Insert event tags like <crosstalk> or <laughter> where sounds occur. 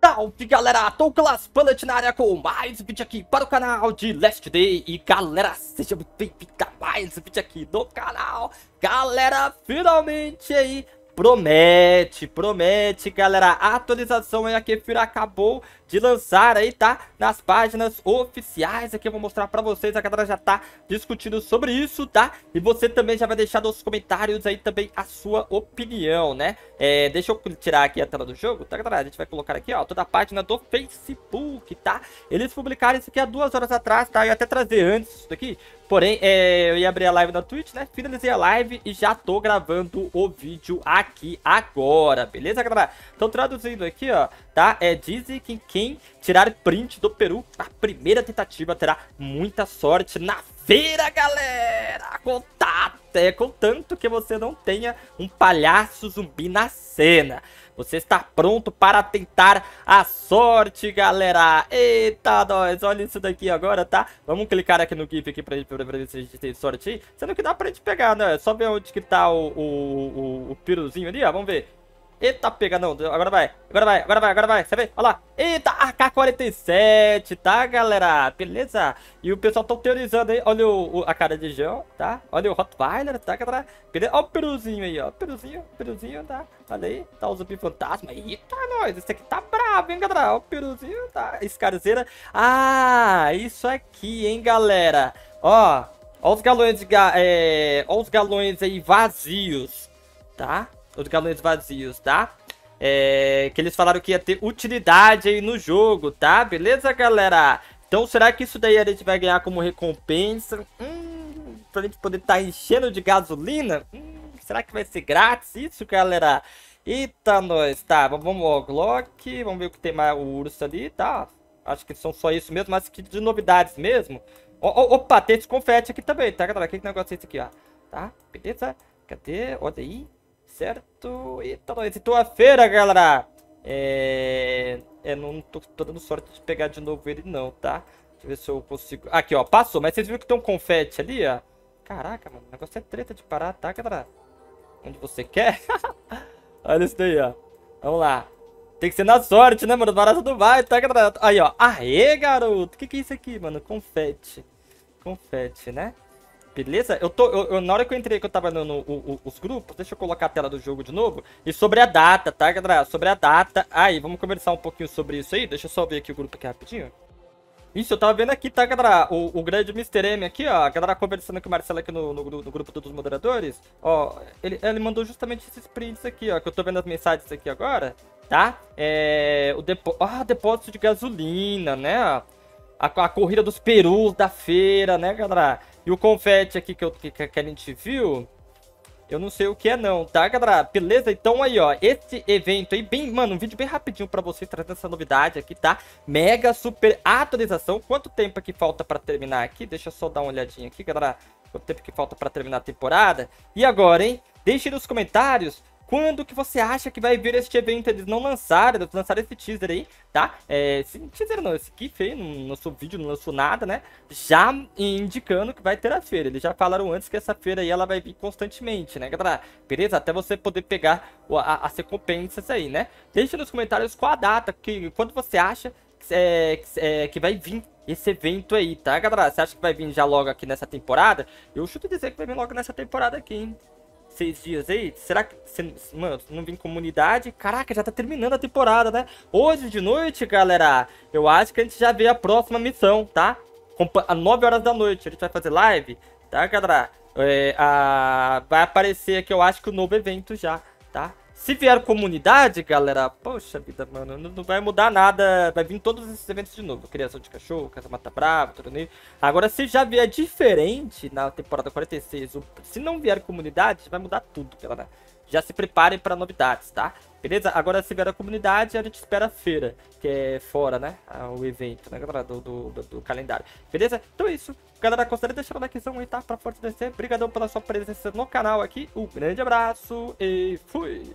Salve galera, Douglas Bullet na área com mais vídeo aqui para o canal de Last Day. E galera, seja muito bem-vindo a mais vídeo aqui no canal. Galera, finalmente aí promete, promete, galera. A atualização aí a Kefir acabou de lançar aí, tá? Nas páginas oficiais. Aqui eu vou mostrar pra vocês. A galera já tá discutindo sobre isso, tá? E você também já vai deixar nos comentários aí também a sua opinião, né? É, deixa eu tirar aqui a tela do jogo, tá, galera? A gente vai colocar aqui, ó, toda a página do Facebook, tá? Eles publicaram isso aqui há duas horas atrás, tá? Eu ia até trazer antes isso daqui. Porém, é, eu ia abrir a live na Twitch, né? Finalizei a live e já tô gravando o vídeo aqui agora, beleza, galera? Então, traduzindo aqui, ó, tá? É, dizem que quem tirar print do Peru na primeira tentativa terá muita sorte na feira, galera! Contato, é, contanto que você não tenha um palhaço zumbi na cena. Você está pronto para tentar a sorte, galera. Eita, nós. Olha isso daqui agora, tá? Vamos clicar aqui no GIF aqui pra ver se a gente tem sorte Sendo que dá pra gente pegar, né? Só ver onde que tá o, o, o, o piruzinho ali, ó. Vamos ver. Eita, pega, não, agora vai, agora vai, agora vai, agora vai, você vê, olha lá, eita, AK-47, tá, galera, beleza? E o pessoal tá teorizando aí, olha o, o, a cara de João, tá? Olha o Rottweiler, tá, galera? Beleza? Olha o peruzinho aí, ó, peruzinho, peruzinho, tá? Olha aí, tá o zumbi fantasma, eita, nós, esse aqui tá bravo, hein, galera? Olha o peruzinho, tá, escarzeira, ah, isso aqui, hein, galera? Ó, ó os galões de, é, ó os galões aí vazios, tá? Os galões vazios, tá? É, que eles falaram que ia ter utilidade aí no jogo, tá? Beleza, galera? Então, será que isso daí a gente vai ganhar como recompensa? Hum, pra gente poder estar tá enchendo de gasolina? Hum, será que vai ser grátis isso, galera? Eita, nós. Tá, vamos ao Glock. Vamos ver o que tem mais o urso ali, tá? Acho que são só isso mesmo, mas que de novidades mesmo. O, o, opa, tem esse confete aqui também, tá, galera? Que negócio é esse aqui, ó? Tá, beleza? Cadê? Olha aí certo? Eita, nós. Então a feira, galera. É... É, não tô, tô, dando sorte de pegar de novo ele não, tá? Deixa eu ver se eu consigo... Aqui, ó, passou. Mas vocês viram que tem um confete ali, ó? Caraca, mano. O negócio é treta de parar, tá, galera? Onde você quer? <laughs> Olha isso daí, ó. Vamos lá. Tem que ser na sorte, né, mano? Barato não vai, tá, galera? Aí, ó. Aê, garoto. O que que é isso aqui, mano? Confete. Confete, né? Beleza? Eu tô, eu, eu, na hora que eu entrei, que eu tava no, os grupos, deixa eu colocar a tela do jogo de novo. E sobre a data, tá, galera? Sobre a data. Aí, vamos conversar um pouquinho sobre isso aí. Deixa eu só ver aqui o grupo aqui rapidinho. Isso, eu tava vendo aqui, tá, galera? O, o grande Mr. M aqui, ó. A galera conversando com o Marcelo aqui no, no, no, grupo dos moderadores. Ó, ele, ele mandou justamente esses prints aqui, ó. Que eu tô vendo as mensagens aqui agora, tá? É. O depo... Ah, depósito de gasolina, né? A, a corrida dos perus da feira, né, galera? E o confete aqui que, eu, que, que a gente viu, eu não sei o que é não, tá, galera? Beleza? Então aí, ó, esse evento aí, bem, mano, um vídeo bem rapidinho pra vocês, trazendo essa novidade aqui, tá? Mega super atualização. Quanto tempo aqui falta pra terminar aqui? Deixa eu só dar uma olhadinha aqui, galera. Quanto tempo que falta pra terminar a temporada? E agora, hein? Deixe nos comentários quando que você acha que vai vir este evento? Eles não lançaram, eles lançaram esse teaser aí, tá? É, esse teaser não, esse GIF aí, não lançou vídeo, não lançou nada, né? Já indicando que vai ter a feira. Eles já falaram antes que essa feira aí, ela vai vir constantemente, né, galera? Beleza? Até você poder pegar as recompensas aí, né? Deixa nos comentários qual a data, que, quando você acha é, é, que vai vir esse evento aí, tá, galera? Você acha que vai vir já logo aqui nessa temporada? Eu chuto dizer que vai vir logo nessa temporada aqui, hein? Seis dias aí? Será que, você, mano, não vem comunidade? Caraca, já tá terminando a temporada, né? Hoje de noite, galera, eu acho que a gente já vê a próxima missão, tá? Às 9 horas da noite a gente vai fazer live, tá, galera? É, a... Vai aparecer aqui, eu acho que o novo evento já, tá? Se vier comunidade, galera, poxa vida, mano, não, vai mudar nada. Vai vir todos esses eventos de novo. Criação de cachorro, Casa Mata Brava, torneio. Agora, se já vier diferente na temporada 46, se não vier comunidade, vai mudar tudo, galera. Já se preparem para novidades, tá? Beleza? Agora, se vier a comunidade, a gente espera a feira, que é fora, né? Ah, o evento, né, galera? Do, do, do, do calendário. Beleza? Então é isso. Galera, considere deixar o likezão aí, tá? Pra fortalecer. Obrigadão pela sua presença no canal aqui. Um grande abraço e fui!